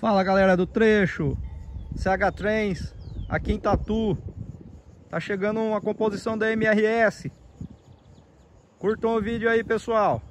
Fala galera do trecho, CH Trens, aqui em Tatu. Tá chegando uma composição da MRS. Curtam o vídeo aí pessoal.